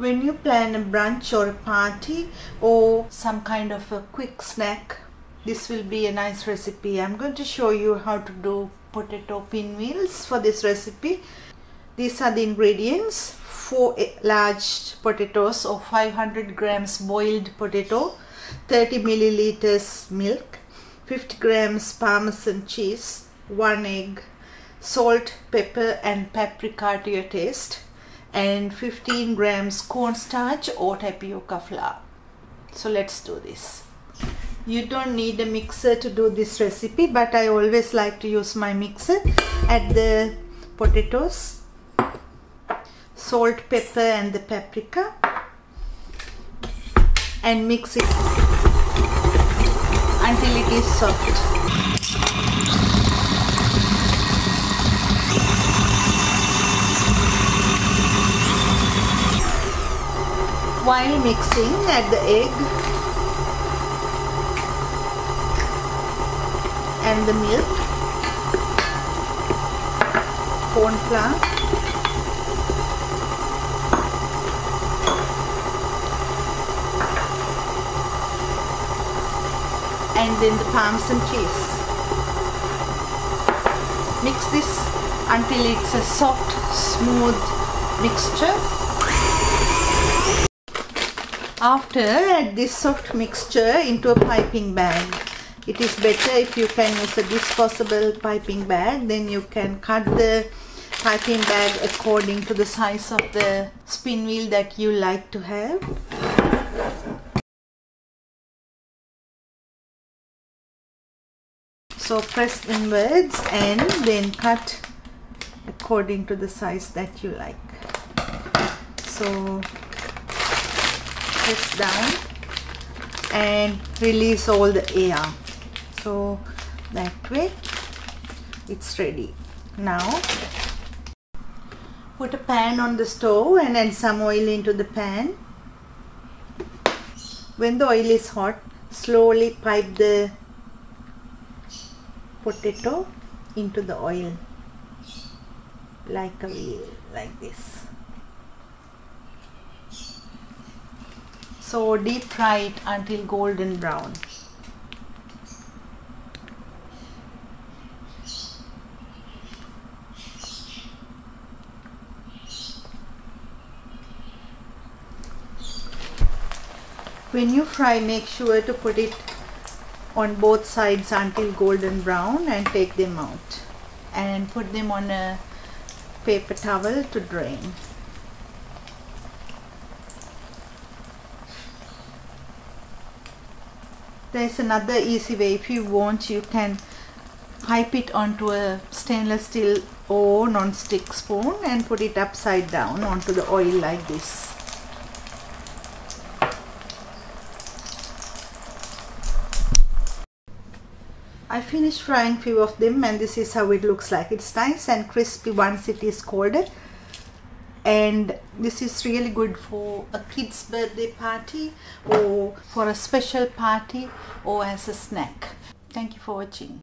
When you plan a brunch or a party or some kind of a quick snack, this will be a nice recipe. I'm going to show you how to do potato pinwheels for this recipe. These are the ingredients. 4 large potatoes or 500 grams boiled potato, 30 milliliters milk, 50 grams parmesan cheese, 1 egg, salt, pepper and paprika to your taste and 15 grams cornstarch or tapioca flour. So let's do this. You don't need a mixer to do this recipe but I always like to use my mixer. Add the potatoes salt, pepper and the paprika and mix it until it is soft. While mixing, add the egg and the milk, corn flour and then the parmesan cheese. Mix this until it's a soft, smooth mixture. After add this soft mixture into a piping bag. It is better if you can use a disposable piping bag then you can cut the piping bag according to the size of the spin wheel that you like to have. so press inwards and then cut according to the size that you like so press down and release all the air. So that way it's ready. Now put a pan on the stove and add some oil into the pan. When the oil is hot slowly pipe the potato into the oil like a wheel like this so deep fry it until golden brown when you fry make sure to put it on both sides until golden brown and take them out and put them on a paper towel to drain. There's another easy way if you want you can pipe it onto a stainless steel or non-stick spoon and put it upside down onto the oil like this. I finished frying few of them and this is how it looks like. It's nice and crispy once it is cold and this is really good for a kid's birthday party or for a special party or as a snack. Thank you for watching.